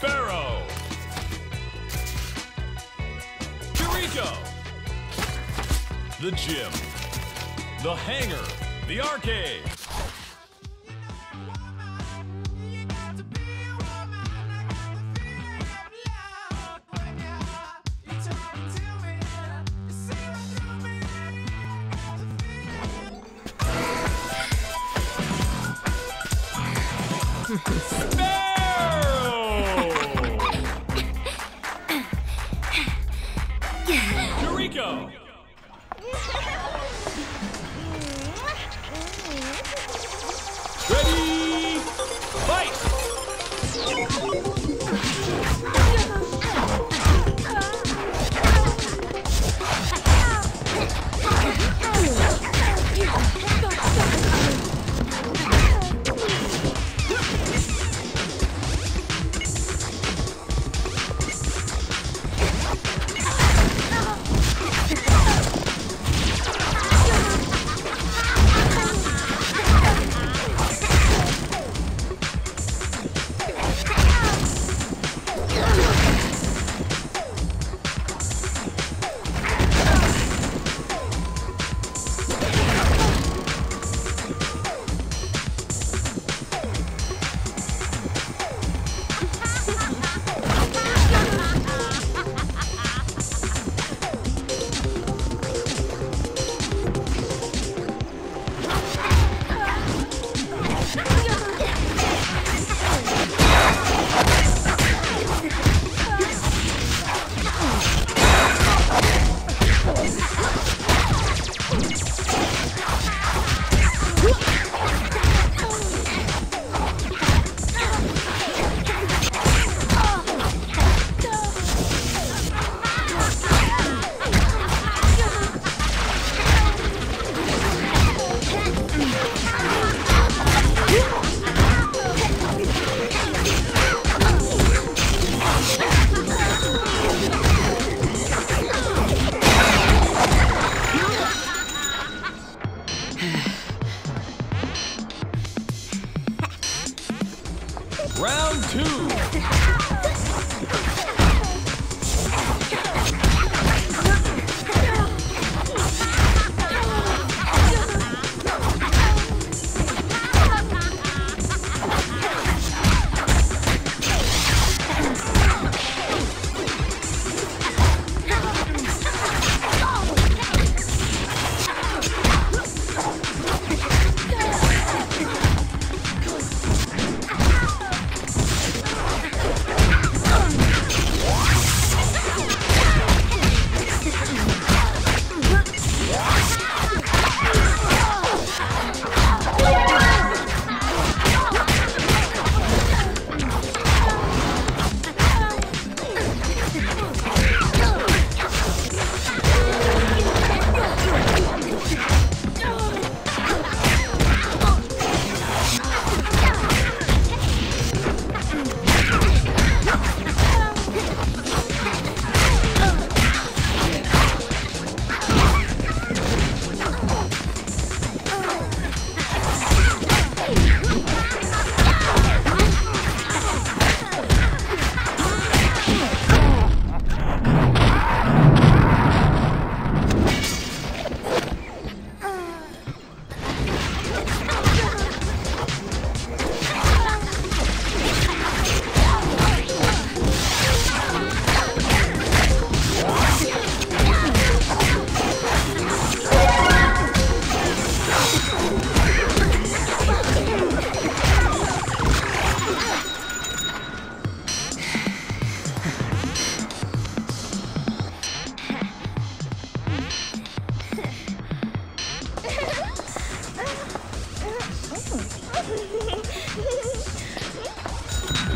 Sparrow. Chirico. The gym. The hangar. The arcade. Chirico. Ready, Round two.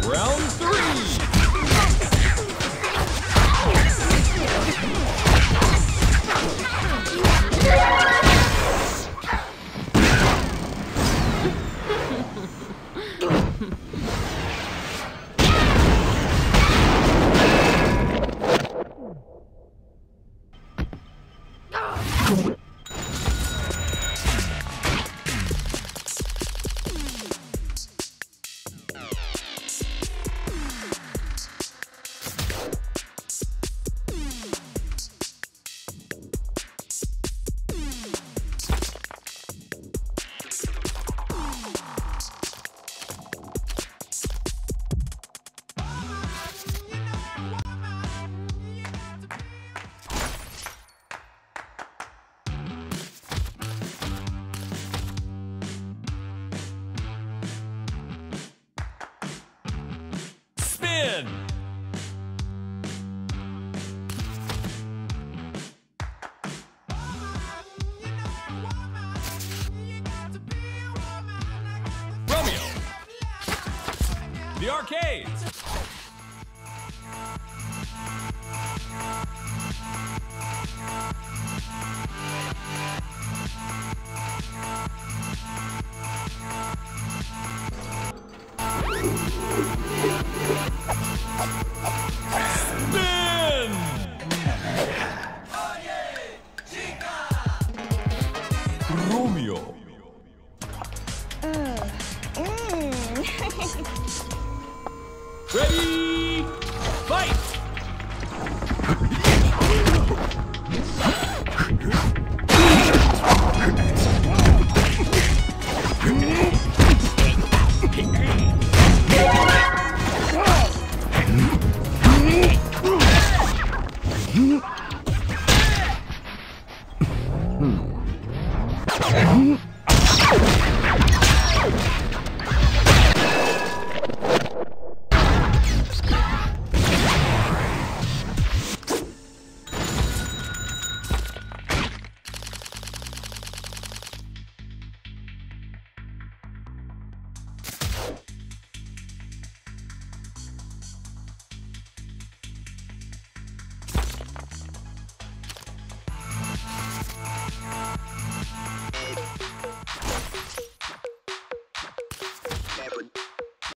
Round three. in. Romeo. The arcades. Romeo.